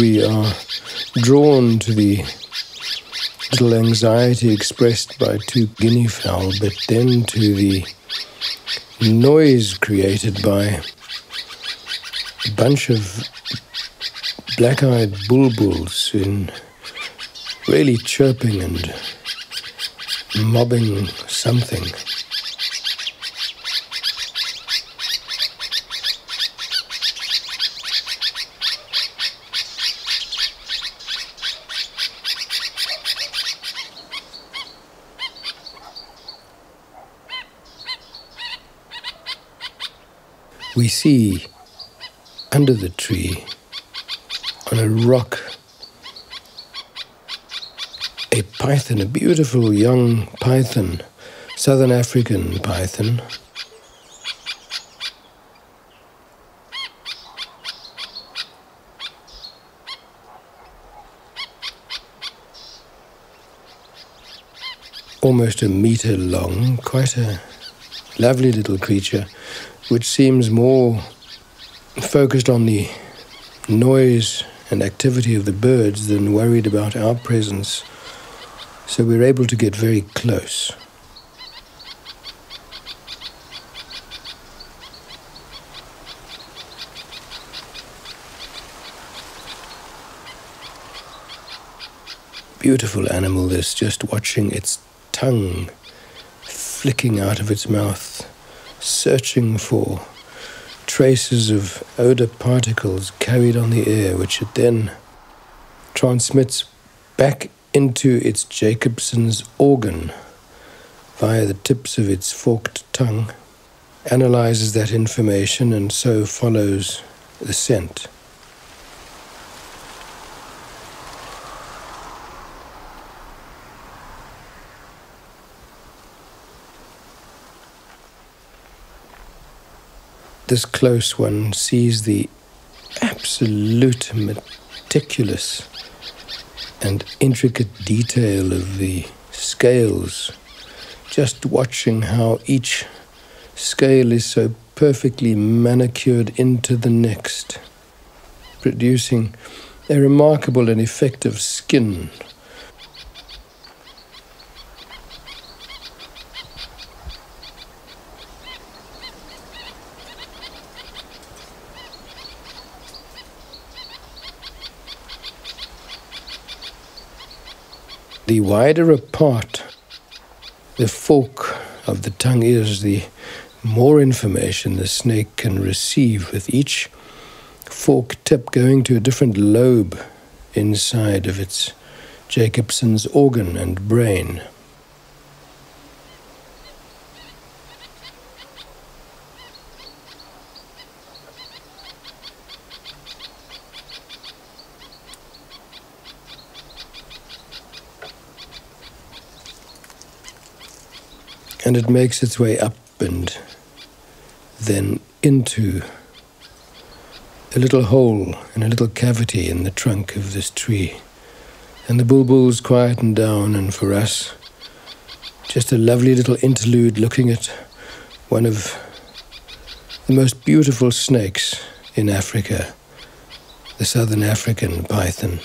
we are drawn to the little anxiety expressed by two guinea fowl, but then to the noise created by a bunch of black eyed bulbuls in really chirping and mobbing something. We see under the tree on a rock a python, a beautiful young python, southern African python. Almost a meter long, quite a lovely little creature which seems more focused on the noise and activity of the birds than worried about our presence. So we're able to get very close. Beautiful animal, this, just watching its tongue flicking out of its mouth searching for traces of odor particles carried on the air, which it then transmits back into its Jacobson's organ via the tips of its forked tongue, analyzes that information, and so follows the scent. This close one sees the absolute meticulous and intricate detail of the scales, just watching how each scale is so perfectly manicured into the next, producing a remarkable and effective skin the wider apart the fork of the tongue is, the more information the snake can receive, with each fork tip going to a different lobe inside of its Jacobson's organ and brain. And it makes its way up and then into a little hole in a little cavity in the trunk of this tree. And the bulbuls quieten down, and for us, just a lovely little interlude looking at one of the most beautiful snakes in Africa, the southern African python.